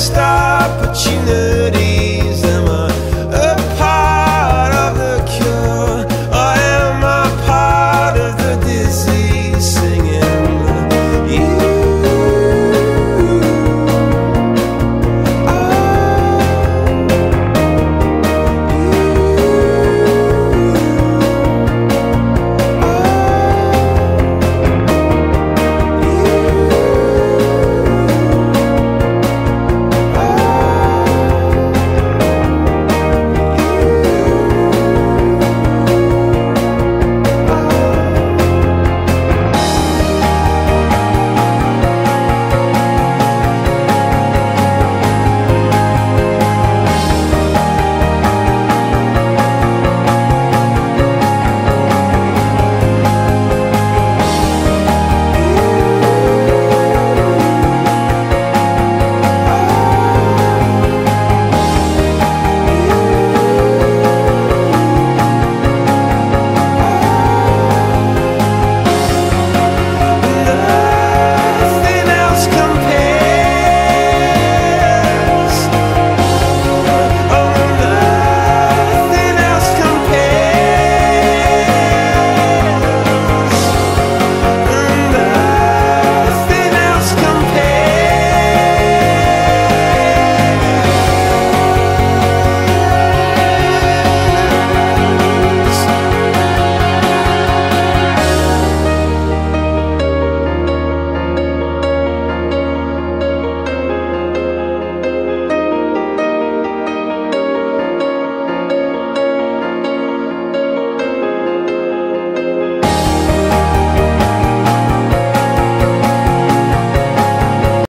stop